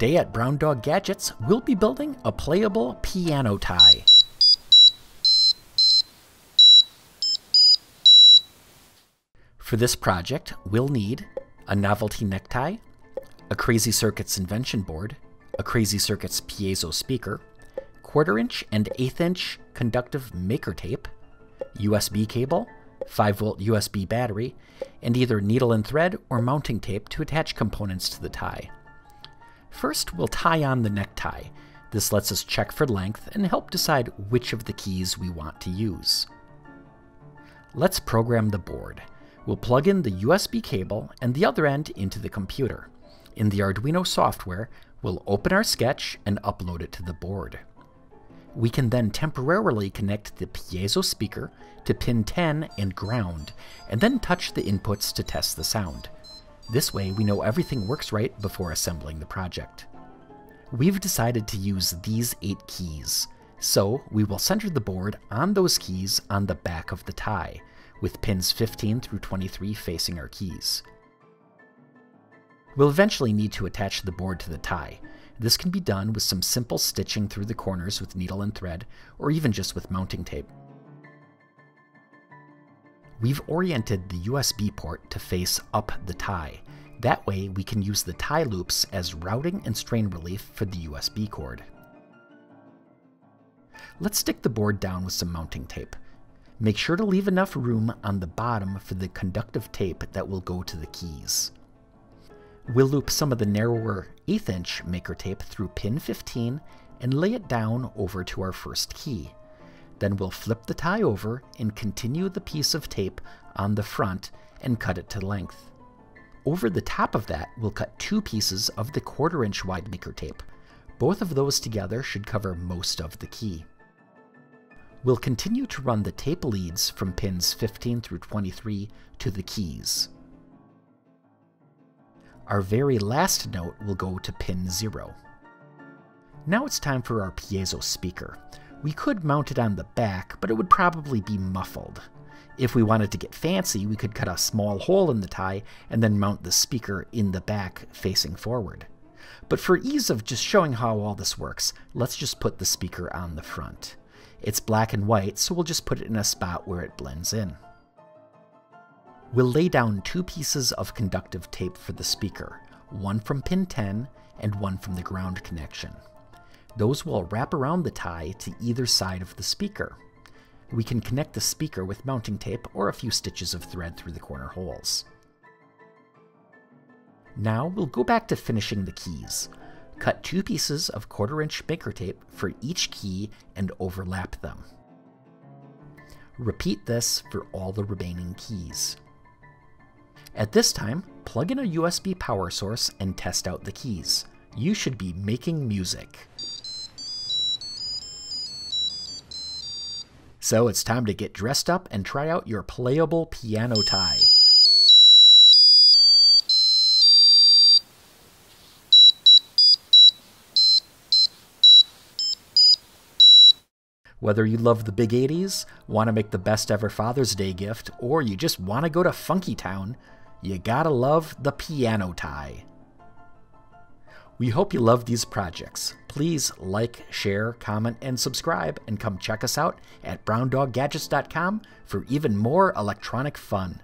Today at Brown Dog Gadgets, we'll be building a playable piano tie. For this project, we'll need a novelty necktie, a Crazy Circuits invention board, a Crazy Circuits piezo speaker, quarter inch and eighth inch conductive maker tape, USB cable, 5 volt USB battery, and either needle and thread or mounting tape to attach components to the tie. First, we'll tie on the necktie. This lets us check for length and help decide which of the keys we want to use. Let's program the board. We'll plug in the USB cable and the other end into the computer. In the Arduino software, we'll open our sketch and upload it to the board. We can then temporarily connect the piezo speaker to pin 10 and ground, and then touch the inputs to test the sound. This way we know everything works right before assembling the project. We've decided to use these 8 keys, so we will center the board on those keys on the back of the tie, with pins 15 through 23 facing our keys. We'll eventually need to attach the board to the tie, this can be done with some simple stitching through the corners with needle and thread, or even just with mounting tape. We've oriented the USB port to face up the tie. That way we can use the tie loops as routing and strain relief for the USB cord. Let's stick the board down with some mounting tape. Make sure to leave enough room on the bottom for the conductive tape that will go to the keys. We'll loop some of the narrower 8th inch maker tape through pin 15 and lay it down over to our first key. Then we'll flip the tie over and continue the piece of tape on the front and cut it to length. Over the top of that, we'll cut two pieces of the quarter inch wide maker tape. Both of those together should cover most of the key. We'll continue to run the tape leads from pins 15 through 23 to the keys. Our very last note will go to pin 0. Now it's time for our piezo speaker. We could mount it on the back, but it would probably be muffled. If we wanted to get fancy, we could cut a small hole in the tie and then mount the speaker in the back facing forward. But for ease of just showing how all this works, let's just put the speaker on the front. It's black and white, so we'll just put it in a spot where it blends in. We'll lay down two pieces of conductive tape for the speaker, one from pin 10 and one from the ground connection. Those will wrap around the tie to either side of the speaker. We can connect the speaker with mounting tape or a few stitches of thread through the corner holes. Now we'll go back to finishing the keys. Cut two pieces of quarter inch maker tape for each key and overlap them. Repeat this for all the remaining keys. At this time, plug in a USB power source and test out the keys. You should be making music. So it's time to get dressed up and try out your playable piano tie. Whether you love the big 80s, want to make the best ever Father's Day gift, or you just want to go to Funky Town, you gotta love the piano tie. We hope you love these projects. Please like, share, comment, and subscribe, and come check us out at browndoggadgets.com for even more electronic fun.